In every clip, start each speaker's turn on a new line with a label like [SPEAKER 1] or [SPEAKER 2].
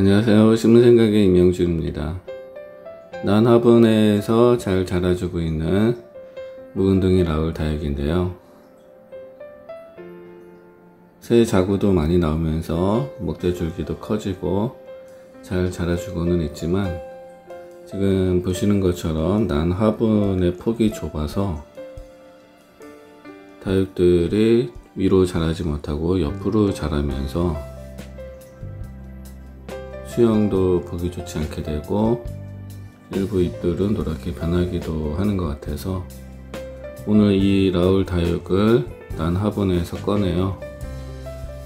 [SPEAKER 1] 안녕하세요. 신문생각의 임영준입니다. 난 화분에서 잘 자라주고 있는 묵은둥이 라울 다육인데요. 새 자구도 많이 나오면서 목대줄기도 커지고 잘 자라주고는 있지만 지금 보시는 것처럼 난 화분의 폭이 좁아서 다육들이 위로 자라지 못하고 옆으로 자라면서 수영도 보기 좋지 않게 되고 일부 잎들은 노랗게 변하기도 하는 것 같아서 오늘 이 라울 다육을 난 화분에서 꺼내요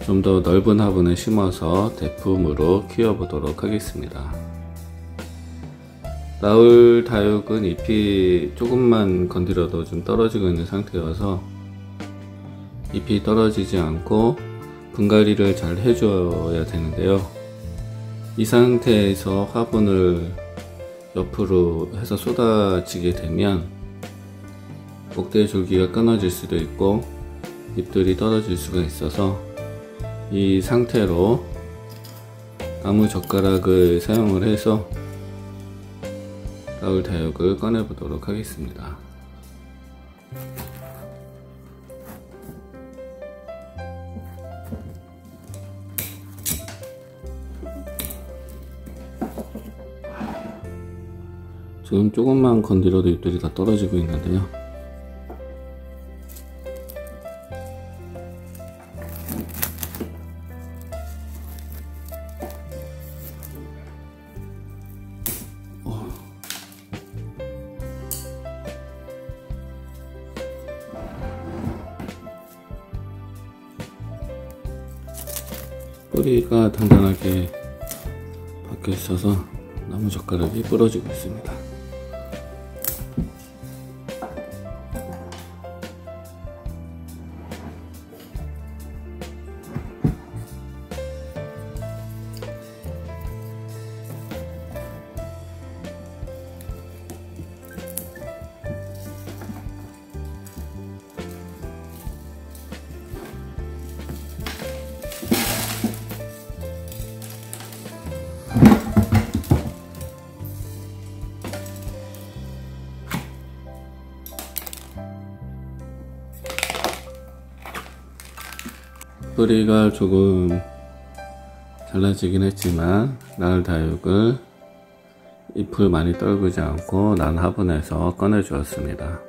[SPEAKER 1] 좀 더 넓은 화분에 심어서 대품으로 키워보도록 하겠습니다. 라울 다육은 잎이 조금만 건드려도 좀 떨어지고 있는 상태여서 잎이 떨어지지 않고 분갈이를 잘 해줘야 되는데요 이 상태에서 화분을 옆으로 해서 쏟아지게 되면 목대 줄기가 끊어질 수도 있고 잎들이 떨어질 수가 있어서 이 상태로 나무 젓가락을 사용을 해서 라울 다육을 꺼내 보도록 하겠습니다 지금 조금만 건드려도 잎들이 다 떨어지고 있는데요. 뿌리가 단단하게 박혀 있어서 나무 젓가락이 부러지고 있습니다 뿌리가 조금 잘라지긴 했지만 날 다육을 잎을 많이 떨구지 않고 난 화분에서 꺼내 주었습니다.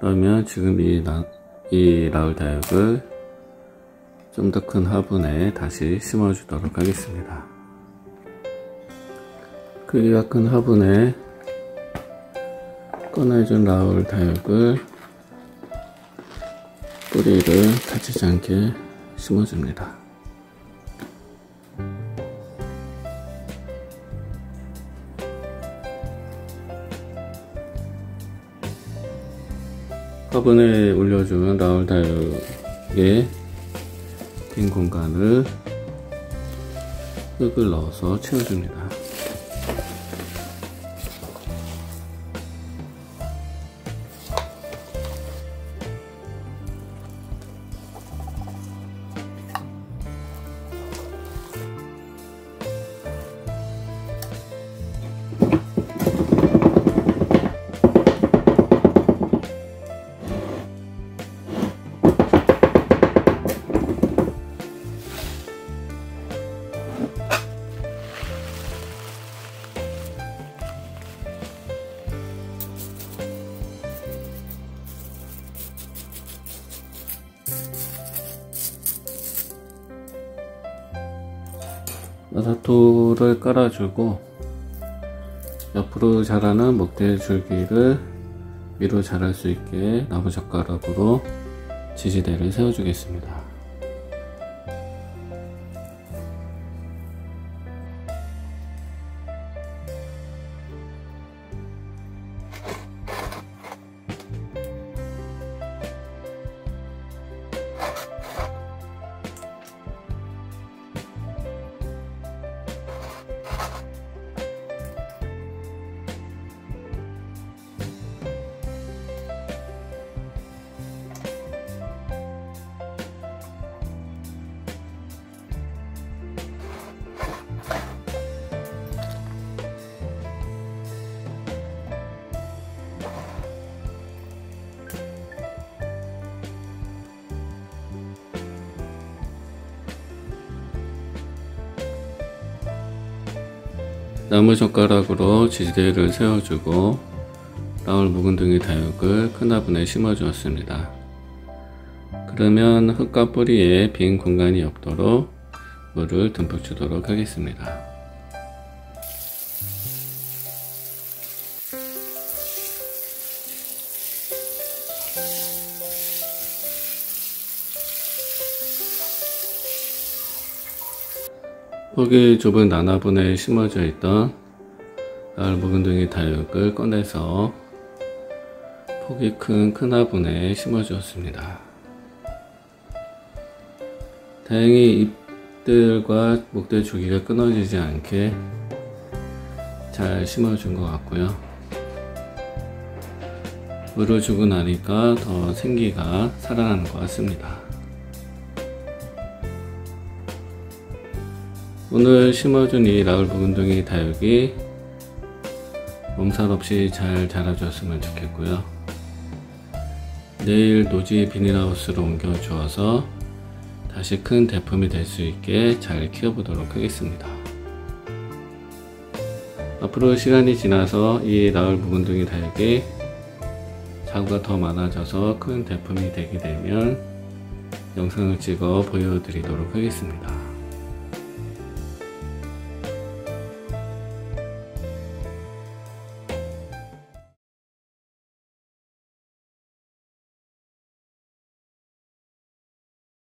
[SPEAKER 1] 그러면 지금 이, 나, 이 다육을 좀 더 큰 화분에 다시 심어 주도록 하겠습니다. 크기가 큰 화분에 꺼내준 라울 다육을 뿌리를 다치지 않게 심어줍니다. 화분에 올려주는 라울 다육의 빈 공간을 흙을 넣어서 채워줍니다. 나사토를 깔아주고 옆으로 자라는 목대 줄기를 위로 자랄 수 있게 나무젓가락으로 지지대를 세워주겠습니다. 나무젓가락으로 지지대를 세워주고 라울 묵은둥이 다육을 큰 화분에 심어 주었습니다. 그러면 흙과 뿌리에 빈 공간이 없도록 물을 듬뿍 주도록 하겠습니다. 폭이 좁은 나나분에 심어져 있던 가을 묵은둥이 다육을 꺼내서 폭이 큰큰 화분에 심어 주었습니다. 다행히 잎들과 목대 주기가 끊어지지 않게 잘 심어준 것 같고요. 물을 주고 나니까 더 생기가 살아나는 것 같습니다. 오늘 심어준 이 라울 부근둥이 다육이 몸살 없이 잘 자라줬으면 좋겠고요. 내일 노지 비닐하우스로 옮겨 주어서 다시 큰 대품이 될 수 있게 잘 키워보도록 하겠습니다. 앞으로 시간이 지나서 이 라울 부근둥이 다육이 자구가 더 많아져서 큰 대품이 되게 되면 영상을 찍어 보여드리도록 하겠습니다.